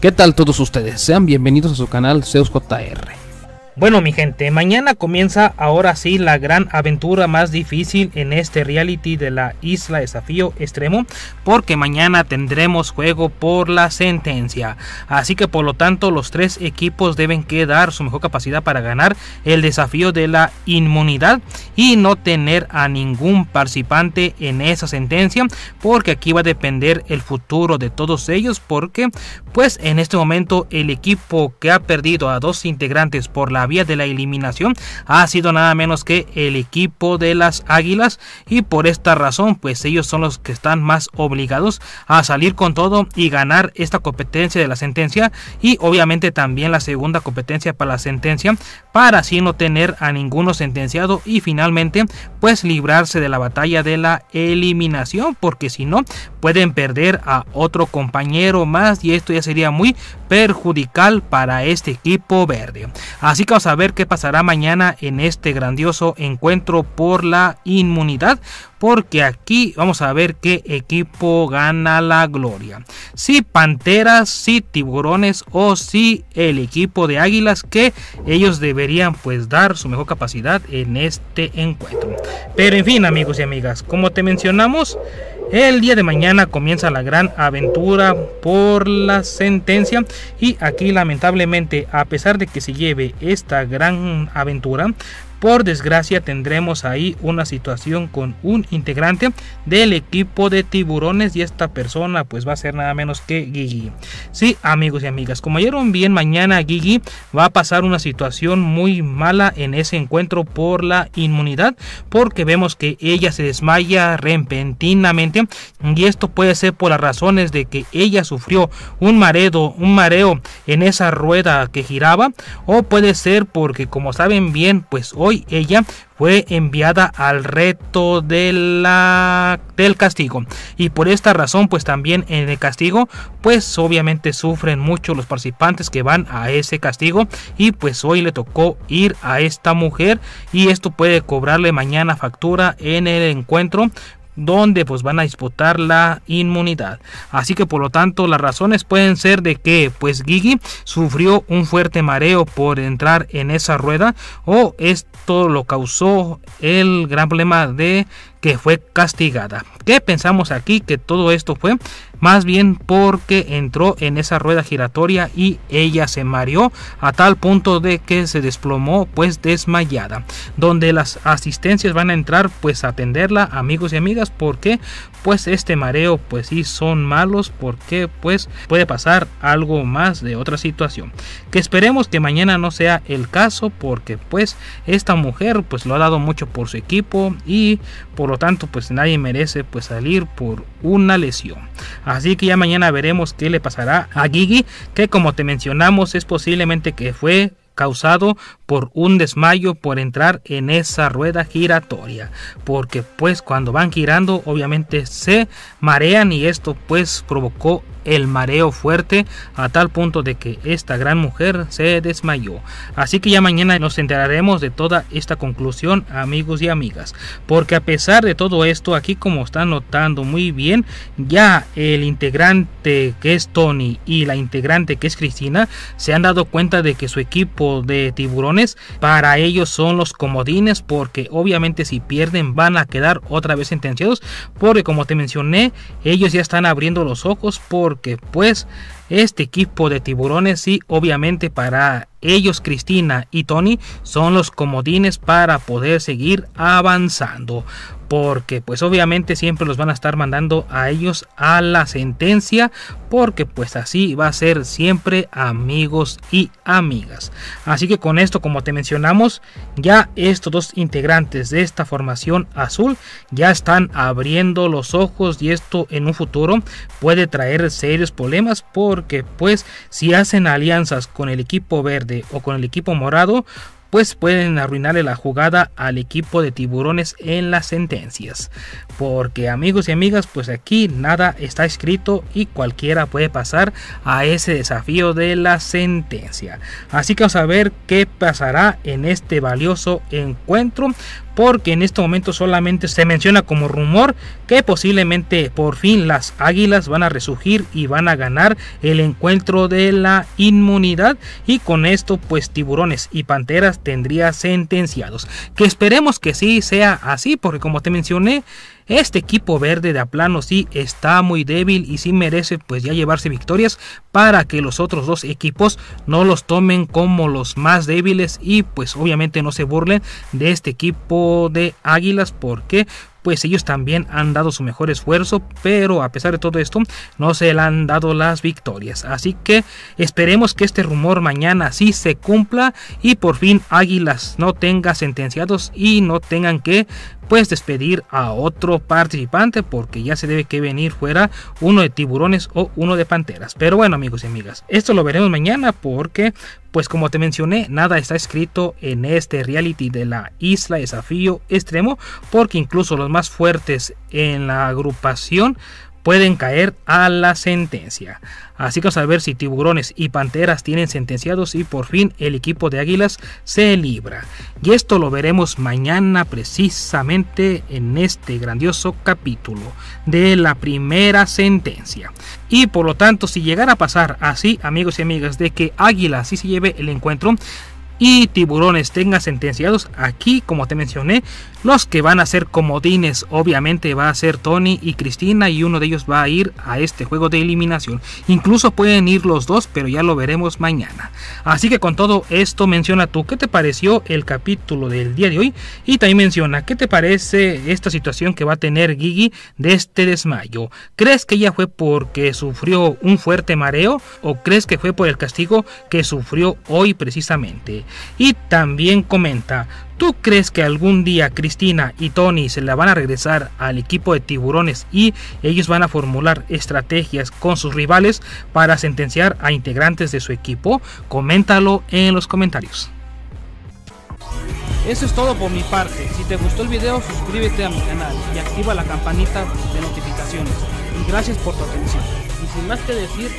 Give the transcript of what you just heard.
¿Qué tal todos ustedes? Sean bienvenidos a su canal Zeus JR. Bueno mi gente, mañana comienza ahora sí la gran aventura más difícil en este reality de la Isla Desafío Extremo porque mañana tendremos juego por la sentencia. Así que por lo tanto los tres equipos deben quedar su mejor capacidad para ganar el desafío de la inmunidad y no tener a ningún participante en esa sentencia porque aquí va a depender el futuro de todos ellos porque pues en este momento el equipo que ha perdido a dos integrantes por la vía de la eliminación. Ha sido nada menos que el equipo de las Águilas y por esta razón pues ellos son los que están más obligados a salir con todo y ganar esta competencia de la sentencia y obviamente también la segunda competencia para la sentencia para así no tener a ninguno sentenciado y finalmente pues librarse de la batalla de la eliminación porque si no pueden perder a otro compañero más y esto ya sería muy perjudicial para este equipo verde. Así que a ver qué pasará mañana en este grandioso encuentro por la inmunidad. Porque aquí vamos a ver qué equipo gana la gloria. Si Panteras, si Tiburones o si el equipo de Águilas que ellos deberían pues dar su mejor capacidad en este encuentro. Pero en fin amigos y amigas, como te mencionamos, el día de mañana comienza la gran aventura por la sentencia y aquí lamentablemente a pesar de que se lleve esta gran aventura por desgracia tendremos ahí una situación con un integrante del equipo de tiburones y esta persona pues va a ser nada menos que Gigi. Sí, amigos y amigas, como oyeron bien, mañana Gigi va a pasar una situación muy mala en ese encuentro por la inmunidad porque vemos que ella se desmaya repentinamente y esto puede ser por las razones de que ella sufrió un mareo, un mareo en esa rueda que giraba o puede ser porque como saben bien pues hoy hoy ella fue enviada al reto de la, del castigo. Y por esta razón pues también en el castigo pues obviamente sufren mucho los participantes que van a ese castigo. Y pues hoy le tocó ir a esta mujer y esto puede cobrarle mañana factura en el encuentro donde pues van a disputar la inmunidad. Así que por lo tanto las razones pueden ser de que pues Gigi sufrió un fuerte mareo por entrar en esa rueda o esto lo causó el gran problema de que fue castigada. ¿Qué pensamos aquí? Que todo esto fue más bien porque entró en esa rueda giratoria y ella se mareó a tal punto de que se desplomó pues desmayada. Donde las asistencias van a entrar pues a atenderla amigos y amigas porque pues este mareo pues sí son malos porque pues puede pasar algo más de otra situación. Que esperemos que mañana no sea el caso porque pues esta mujer pues lo ha dado mucho por su equipo y por lo tanto pues nadie merece pues salir por una lesión. Así que ya mañana veremos qué le pasará a Gigi, que como te mencionamos es posiblemente que fue causado por un desmayo por entrar en esa rueda giratoria porque pues cuando van girando obviamente se marean y esto pues provocó el mareo fuerte a tal punto de que esta gran mujer se desmayó. Así que ya mañana nos enteraremos de toda esta conclusión amigos y amigas. Porque a pesar de todo esto aquí como están notando muy bien ya el integrante que es Tony y la integrante que es Cristina se han dado cuenta de que su equipo de tiburones para ellos son los comodines porque obviamente si pierden van a quedar otra vez sentenciados porque como te mencioné ellos ya están abriendo los ojos por que pues este equipo de tiburones y obviamente para ellos Cristina y Tony son los comodines para poder seguir avanzando. Porque pues obviamente siempre los van a estar mandando a ellos a la sentencia porque pues así va a ser siempre amigos y amigas. Así que con esto como te mencionamos ya estos dos integrantes de esta formación azul ya están abriendo los ojos y esto en un futuro puede traer serios problemas porque pues si hacen alianzas con el equipo verde o con el equipo morado pues pueden arruinarle la jugada al equipo de tiburones en las sentencias. Porque amigos y amigas, pues aquí nada está escrito y cualquiera puede pasar a ese desafío de la sentencia. Así que vamos a ver qué pasará en este valioso encuentro porque en este momento solamente se menciona como rumor que posiblemente por fin las Águilas van a resurgir y van a ganar el encuentro de la inmunidad y con esto pues tiburones y panteras tendría sentenciados. Que esperemos que sí sea así porque como te mencioné este equipo verde de Aplano sí está muy débil y sí merece pues ya llevarse victorias para que los otros dos equipos no los tomen como los más débiles y pues obviamente no se burlen de este equipo de Águilas porque pues ellos también han dado su mejor esfuerzo, pero a pesar de todo esto no se le han dado las victorias. Así que esperemos que este rumor mañana sí se cumpla y por fin Águilas no tenga sentenciados y no tengan que pues despedir a otro participante porque ya se debe que venir fuera uno de tiburones o uno de panteras. Pero bueno amigos y amigas, esto lo veremos mañana porque pues como te mencioné, nada está escrito en este reality de la isla desafío extremo porque incluso los más fuertes en la agrupación pueden caer a la sentencia. Así que vamos a ver si tiburones y panteras tienen sentenciados y por fin el equipo de águilas se libra. Y esto lo veremos mañana precisamente en este grandioso capítulo de la primera sentencia. Y por lo tanto, si llegara a pasar así, amigos y amigas, de que Águila sí se lleve el encuentro, y tiburones tenga sentenciados. Aquí como te mencioné los que van a ser comodines obviamente va a ser Tony y Cristina y uno de ellos va a ir a este juego de eliminación. Incluso pueden ir los dos pero ya lo veremos mañana. Así que con todo esto menciona tú qué te pareció el capítulo del día de hoy y también menciona qué te parece esta situación que va a tener Gigi de este desmayo crees que ella fue porque sufrió un fuerte mareo o crees que fue por el castigo que sufrió hoy precisamente y también comenta, ¿tú crees que algún día Cristina y Tony se la van a regresar al equipo de tiburones y ellos van a formular estrategias con sus rivales para sentenciar a integrantes de su equipo? Coméntalo en los comentarios. Eso es todo por mi parte. Si te gustó el video, suscríbete a mi canal y activa la campanita de notificaciones. Y gracias por tu atención. Y sin más que decir,